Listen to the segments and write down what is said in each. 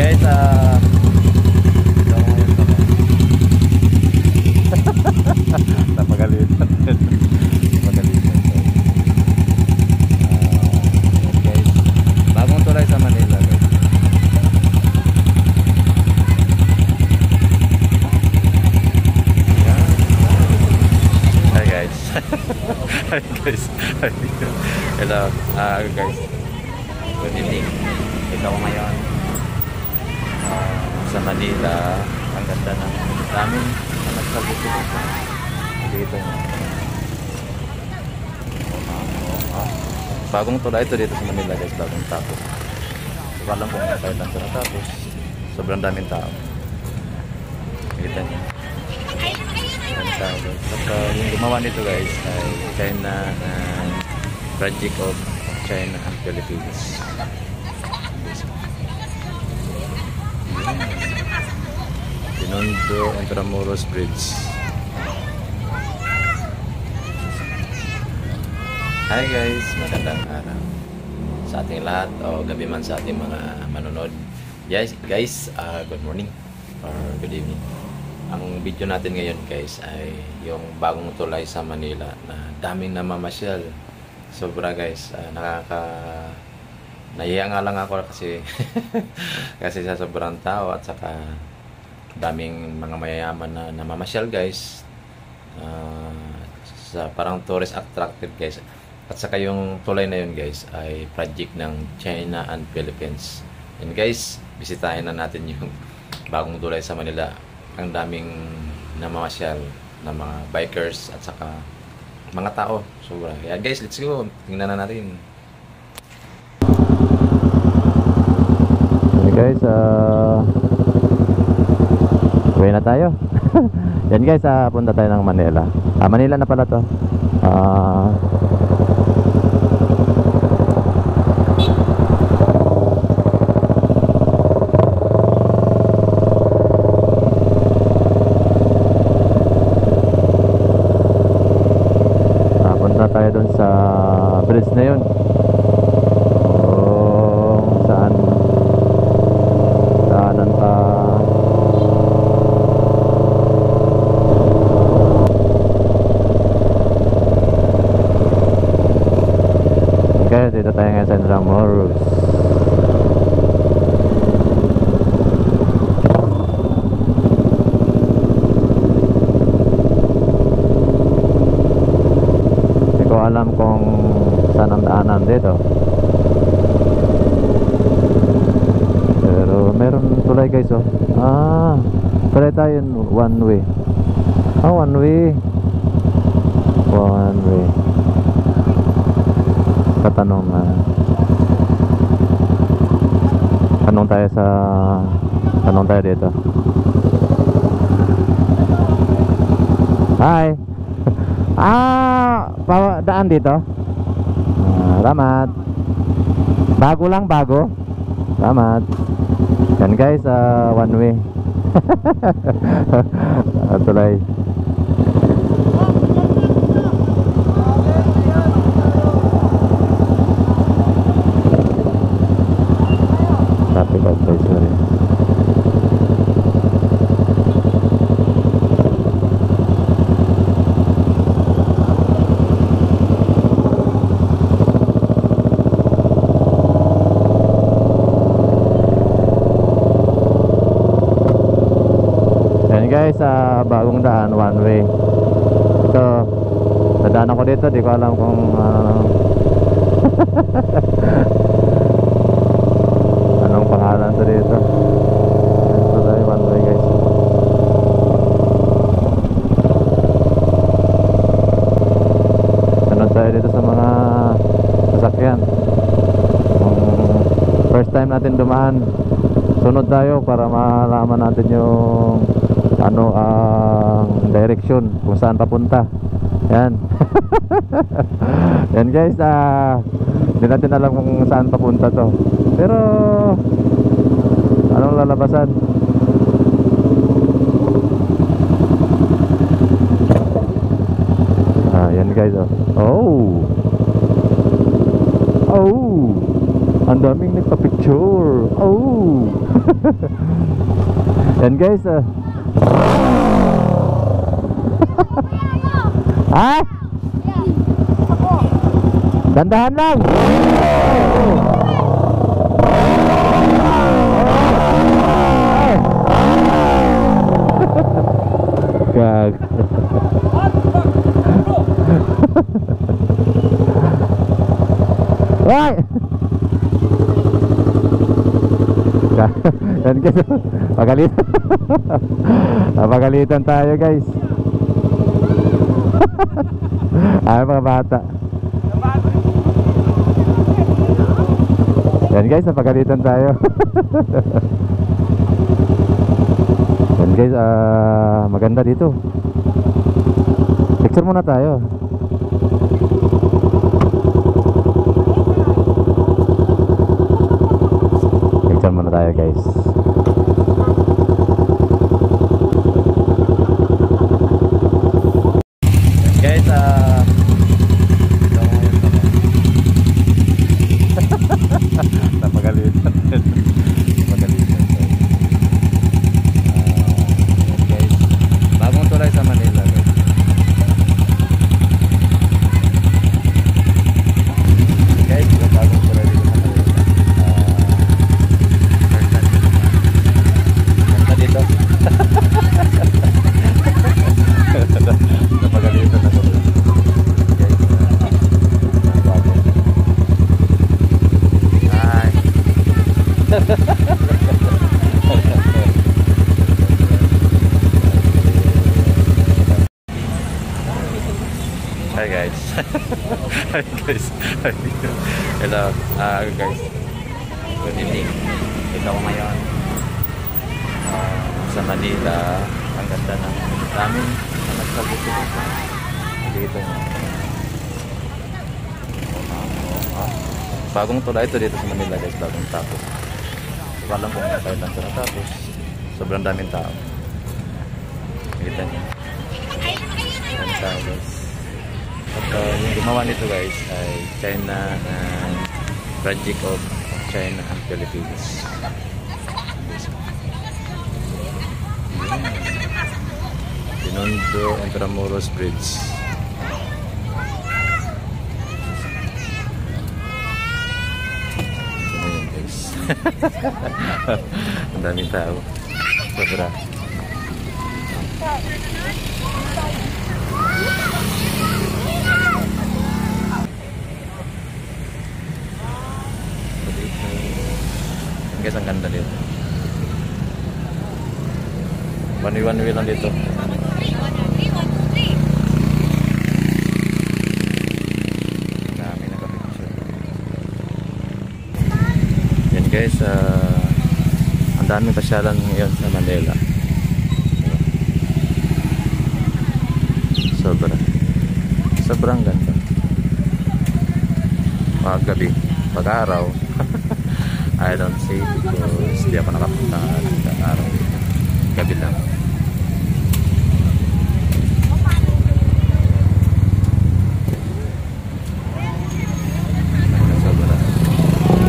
guys, ah... Ah, guys, sa Manila guys. Yan. Hi guys. Hello. Ah guys. Good evening. Ito ako ngayon ah, sa Manila. Ang ganda ng daming na nagsabuti dito. Dito nga. Bagong tulay ito dito sa Manila guys. Bagong tapos. So, alam kung kailan ito natapos. Sobrang daming tao. Nakita niyo. Ang tao guys. At uh, yung gumawa nito guys ay China and project of China and Philippines. Binondo Intramuros Bridge. Hi guys, magandang araw sa ating lahat o gabi man sa ating mga manonood. Yes, guys, uh, good morning or good evening. Ang video natin ngayon guys ay yung bagong tulay sa Manila na daming namamasyal. Sobra guys, uh, nakaka Nahiya nga lang ako kasi kasi sa sobrang tao at saka daming mga mayayaman na namamasyal guys. Ah, sa parang tourist attracted guys. At saka yung tulay na yun guys ay project ng China and Philippines. And guys, bisitahin na natin yung bagong tulay sa Manila. Ang daming namamasyal na mga bikers at saka mga tao. Sobra. Kaya guys, let's go. Tingnan na natin. Guys, uh, uwi na tayo. Yan guys, uh, punta tayo ng Manila. Ah, Manila na pala to. Ah, ah, punta tayo dun sa bridge na yun. Dito tayo ngayon sa Intramuros Hindi ko alam kung saan ang daanan dito Pero meron tulay guys oh. Ah, tulay tayo one way. Ah, one way. One way. Tatanong na. Tanong tayo sa tanong tayo dito. Hi. ah, pa daan dito. Ah, salamat. Bago lang, bago. Salamat. Yan guys, ah, one way. Ah, tulay. Guys, sa bagong daan, one way. Ito, dadaan ako dito, di ko alam kung ano. anong pangalan to dito. Ito tayo, one way guys. Tayo dito sa mga sasakyan. First time natin dumaan, sunod tayo para malaman natin yung ano ang direction kung saan papunta. Yan. Yan guys ah hindi natin alam kung saan papunta to. Pero anong lalabasan? Ah yan guys oh. Oh! Oh! Ang daming nagpa-picture. Oh! Yan guys. ah. Ha? Dandahan lang. Gag. Hoy! Yan guys. Pagalitan. Pagalitan tayo guys. Ay mga bata. Yan guys, napagalitan tayo. Yan guys, ah maganda dito. Picture muna tayo. Picture muna tayo. Guys, ah ito ngayon Napagalitan din. Napagalitan din. Ah, guys, bagong tulay sa Manila guys. Guys, bagong tulay dito sa Manila. Ah, first time dito. Ganda dito. Napagalitan ako. Guys, ah, bago. Hi. Hi guys. Hi guys. Hello. Ah guys. Good evening. Ito ko ngayon ah, sa Manila. Ang ganda ng daming na nagsabuti dito. Dito. Ah, bagong tulay ito dito sa Manila guys. Bagong tapos. Ko alam kung kailan siya natapos. Sobrang daming tao. Kita niyo. Ang tao guys. At uh, yung gumawa nito guys ay China and project of China and Philippines. Yan. Binondo Intramuros Bridge. Guys. Ang daming tao. Sobra. Ang guys, ang ganda dito. One way, one way lang dito. Dami nakapicture. Yan guys, ah, ang daming pasyalan ngayon sa Manila. Sobra. Sobrang ganda. Pag gabi, pag araw, I don't see because di ako nakapunta sa araw. Gabi lang. Sobra.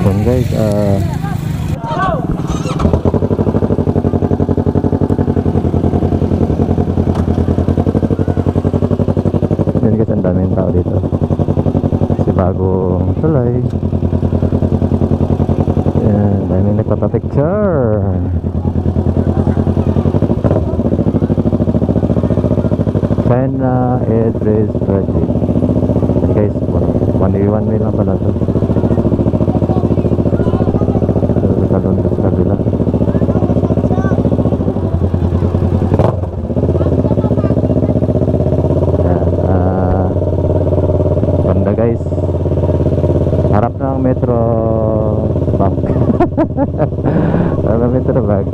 Yan guys, tulay. Yan, daming nagpapapicture. China Address Project. Guys, one way, one way lang pala to. Ito sa doon sa kabila. Yan, ah, ganda guys. Harap ng metro bank. Harap ng metro bank.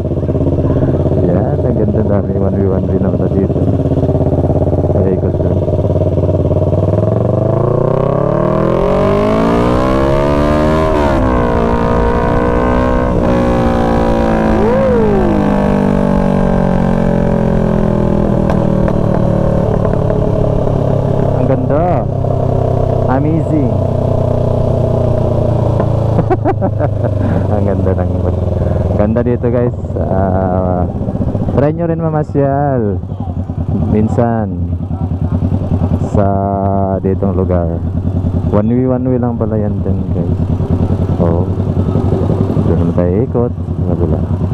Yan, ang ganda dami. 1v1 din naman sa dito. Kaya ikot dun. Ang ganda. Amazing. ang ganda ng Maganda dito guys. Ah, try nyo rin mamasyal. Minsan. Sa ditong lugar. One way, one way lang pala yan din guys. Oo. Doon naman tayo ikot. Sa kabila.